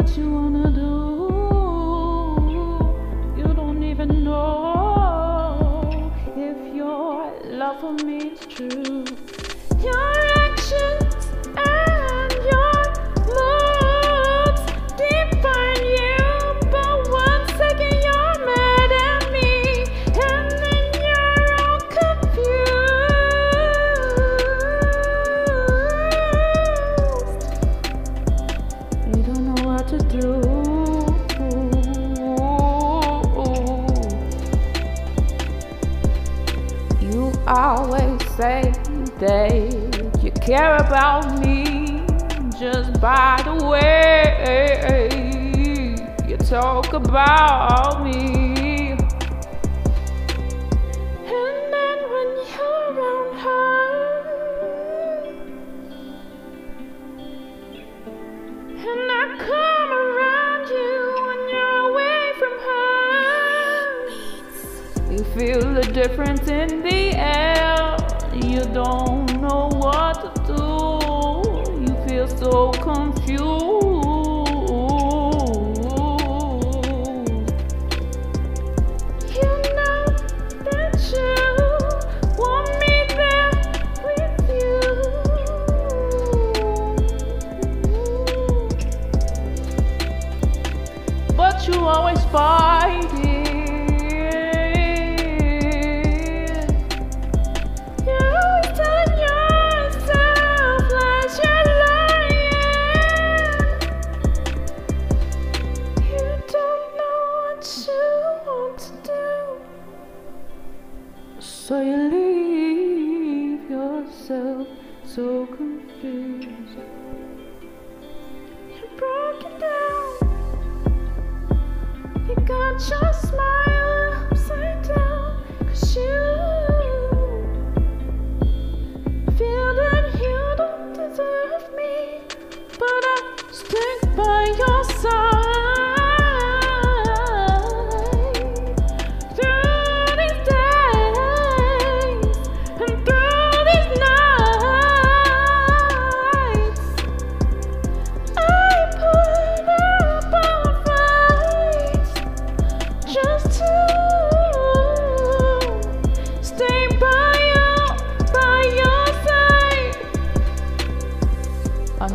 what you wanna do. You don't even know if your love for me is true. Say that you care about me just by the way you talk about me. And then when you're around her, and I come around you when you're away from her. You feel the difference in the air. You don't know what to do. You feel so confused. You know that you want me there with you. But you always fight it. To do. So you leave yourself so confused. You're broken down. You got your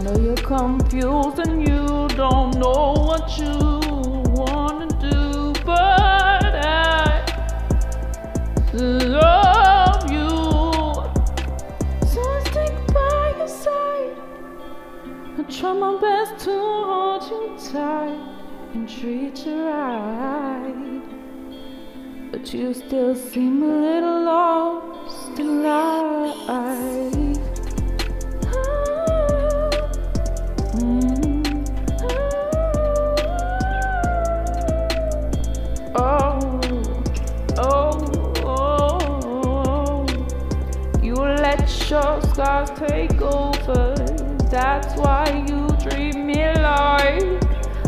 know you're confused and you don't know what you wanna do, but I love you. So I stick by your side. I try my best to hold you tight and treat you right. But you still seem a little lost in life. Let your scars take over. That's why you treat me like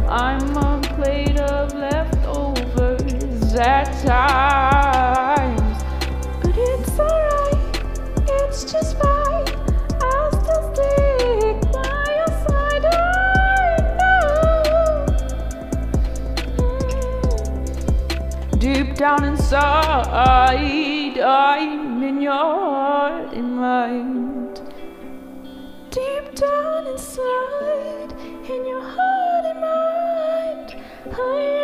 I'm a plate of leftovers at times. But it's alright, it's just fine. I'll still stick by your side. I know. Mm. Deep down inside, In your heart and mind. Deep down inside, in your heart and mind, I.